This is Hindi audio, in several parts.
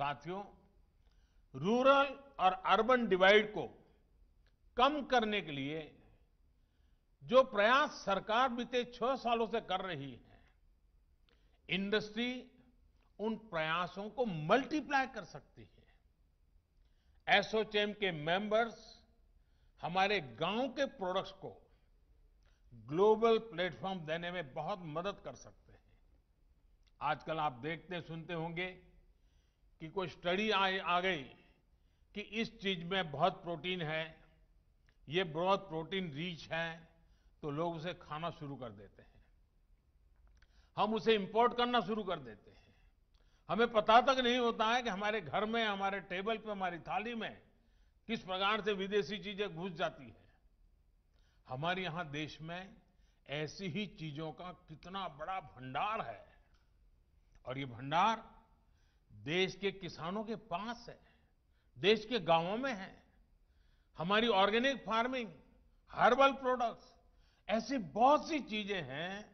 साथियों, रूरल और अर्बन डिवाइड को कम करने के लिए जो प्रयास सरकार बीते छह सालों से कर रही है, इंडस्ट्री उन प्रयासों को मल्टीप्लाई कर सकती है। एसोचैम के मेंबर्स हमारे गाँव के प्रोडक्ट्स को ग्लोबल प्लेटफॉर्म देने में बहुत मदद कर सकते हैं। आजकल आप देखते सुनते होंगे कि कोई स्टडी आ, आ गई कि इस चीज़ में बहुत प्रोटीन है ये बहुत प्रोटीन रिच है तो लोग उसे खाना शुरू कर देते हैं। हम उसे इंपोर्ट करना शुरू कर देते हैं। हमें पता तक नहीं होता है कि हमारे घर में हमारे टेबल पे हमारी थाली में किस प्रकार से विदेशी चीज़ें घुस जाती है। हमारे यहाँ देश में ऐसी ही चीज़ों का कितना बड़ा भंडार है। और ये भंडार देश के किसानों के पास है, देश के गाँवों में है। हमारी ऑर्गेनिक फ़ार्मिंग, हर्बल प्रोडक्ट्स, ऐसी बहुत सी चीज़ें हैं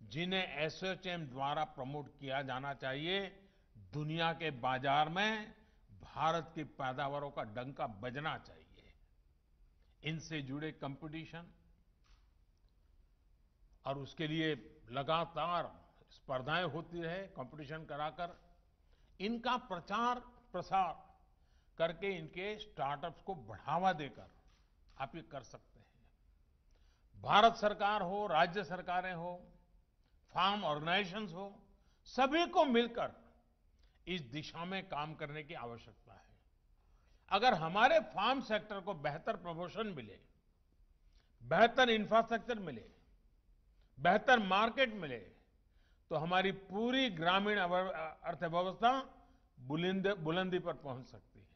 जिन्हें एसोचैम द्वारा प्रमोट किया जाना चाहिए। दुनिया के बाज़ार में भारत की पैदावारों का डंका बजना चाहिए। इनसे जुड़े कंपटीशन और उसके लिए लगातार स्पर्धाएँ होती रहे, कंपटीशन कराकर। इनका प्रचार प्रसार करके इनके स्टार्टअप्स को बढ़ावा देकर आप ये कर सकते हैं। भारत सरकार हो, राज्य सरकारें हो फार्म ऑर्गेनाइजेशंस हो, सभी को मिलकर इस दिशा में काम करने की आवश्यकता है। अगर हमारे फार्म सेक्टर को बेहतर प्रमोशन मिले, बेहतर इंफ्रास्ट्रक्चर मिले, बेहतर मार्केट मिले तो हमारी पूरी ग्रामीण अर्थव्यवस्था बुलंदी पर पहुँच सकती है।